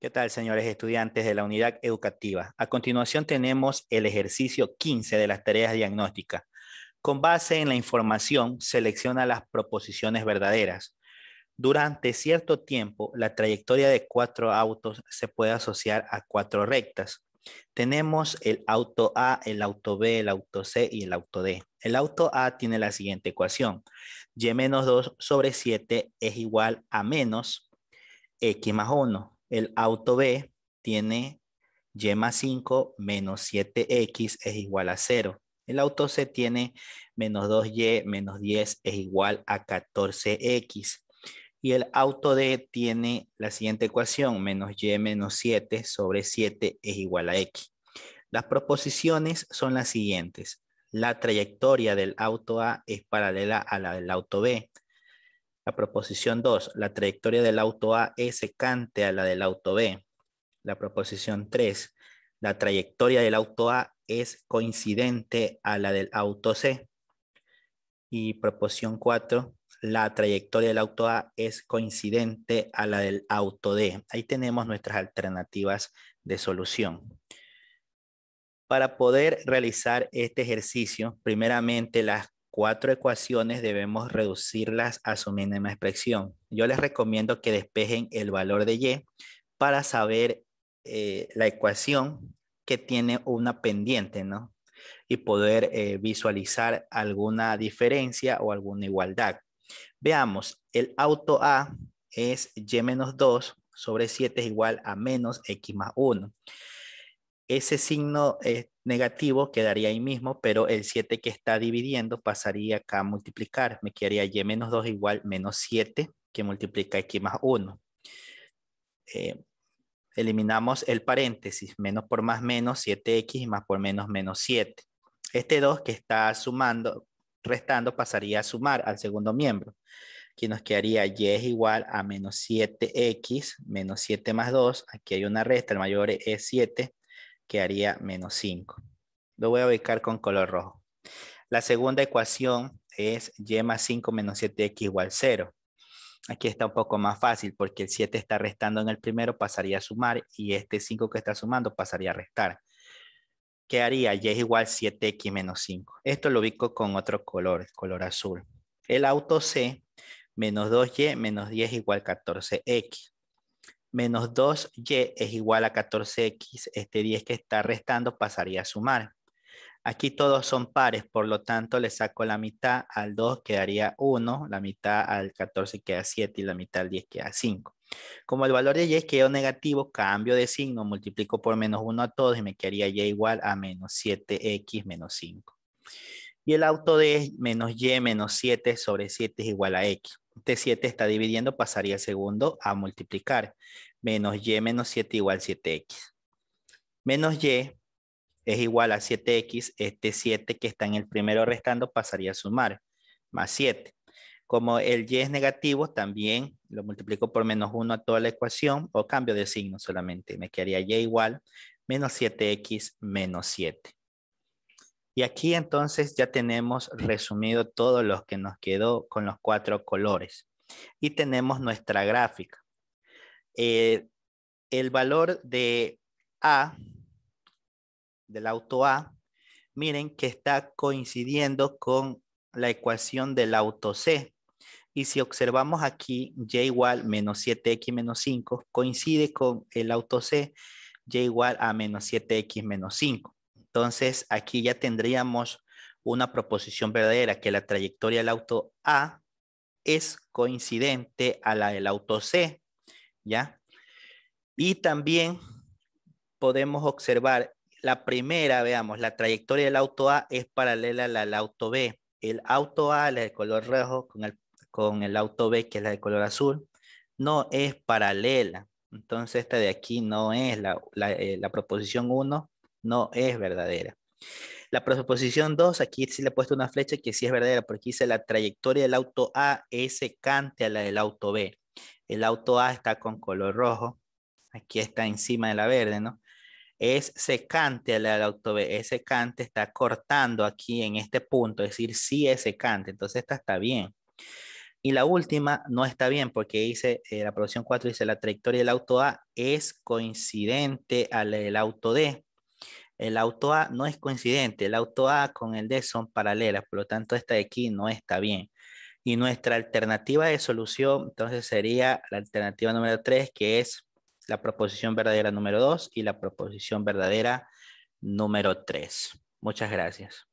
¿Qué tal, señores estudiantes de la unidad educativa? A continuación tenemos el ejercicio 15 de las tareas diagnósticas. Con base en la información, selecciona las proposiciones verdaderas. Durante cierto tiempo, la trayectoria de cuatro autos se puede asociar a cuatro rectas. Tenemos el auto A, el auto B, el auto C y el auto D. El auto A tiene la siguiente ecuación. Y menos 2 sobre 7 es igual a menos X más 1 el auto B tiene y más 5 menos 7x es igual a 0. El auto C tiene menos 2y menos 10 es igual a 14x. Y el auto D tiene la siguiente ecuación, menos y menos 7 sobre 7 es igual a x. Las proposiciones son las siguientes. La trayectoria del auto A es paralela a la del auto B. La proposición 2, la trayectoria del auto A es secante a la del auto B. La proposición 3, la trayectoria del auto A es coincidente a la del auto C. Y proposición 4, la trayectoria del auto A es coincidente a la del auto D. Ahí tenemos nuestras alternativas de solución. Para poder realizar este ejercicio, primeramente las cuatro ecuaciones debemos reducirlas a su mínima expresión. Yo les recomiendo que despejen el valor de y para saber eh, la ecuación que tiene una pendiente, ¿no? Y poder eh, visualizar alguna diferencia o alguna igualdad. Veamos, el auto A es y menos 2 sobre 7 es igual a menos x más 1 ese signo eh, negativo quedaría ahí mismo, pero el 7 que está dividiendo pasaría acá a multiplicar. Me quedaría y menos 2 igual menos 7 que multiplica x más 1. Eh, eliminamos el paréntesis, menos por más menos 7x y más por menos menos 7. Este 2 que está sumando, restando, pasaría a sumar al segundo miembro. Aquí nos quedaría y es igual a menos 7x menos 7 más 2. Aquí hay una resta, el mayor es 7 que haría menos 5. Lo voy a ubicar con color rojo. La segunda ecuación es y más 5 menos 7x igual 0. Aquí está un poco más fácil porque el 7 está restando en el primero, pasaría a sumar y este 5 que está sumando pasaría a restar. ¿Qué haría? Y es igual 7x menos 5. Esto lo ubico con otro color, color azul. El auto C menos 2y menos 10 igual 14x menos 2y es igual a 14x, este 10 que está restando pasaría a sumar. Aquí todos son pares, por lo tanto le saco la mitad al 2 quedaría 1, la mitad al 14 queda 7 y la mitad al 10 queda 5. Como el valor de y quedó negativo, cambio de signo, multiplico por menos 1 a todos y me quedaría y igual a menos 7x menos 5. Y el auto de menos y menos 7 sobre 7 es igual a x. Este 7 está dividiendo, pasaría el segundo a multiplicar. Menos y menos 7 igual 7x. Menos y es igual a 7x. Este 7 que está en el primero restando pasaría a sumar. Más 7. Como el y es negativo, también lo multiplico por menos 1 a toda la ecuación o cambio de signo solamente. Me quedaría y igual menos 7x menos 7. Y aquí entonces ya tenemos resumido todo lo que nos quedó con los cuatro colores. Y tenemos nuestra gráfica. Eh, el valor de A, del auto A, miren que está coincidiendo con la ecuación del auto C. Y si observamos aquí, y igual menos 7x menos 5 coincide con el auto C, y igual a menos 7x menos 5. Entonces, aquí ya tendríamos una proposición verdadera que la trayectoria del auto A es coincidente a la del auto C, ¿ya? Y también podemos observar la primera, veamos, la trayectoria del auto A es paralela a la del auto B. El auto A, la de color rojo, con el, con el auto B, que es la de color azul, no es paralela. Entonces, esta de aquí no es la, la, eh, la proposición 1, no es verdadera. La proposición 2, aquí sí le he puesto una flecha que sí es verdadera, porque dice la trayectoria del auto A es secante a la del auto B. El auto A está con color rojo, aquí está encima de la verde, ¿no? Es secante a la del auto B, es secante, está cortando aquí en este punto, es decir, sí es secante, entonces esta está bien. Y la última no está bien porque dice, eh, la proposición 4 dice, la trayectoria del auto A es coincidente al del auto D. El auto A no es coincidente, el auto A con el D son paralelas, por lo tanto esta de aquí no está bien. Y nuestra alternativa de solución, entonces sería la alternativa número 3, que es la proposición verdadera número 2 y la proposición verdadera número 3. Muchas gracias.